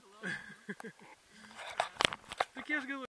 за? Так я же говорю.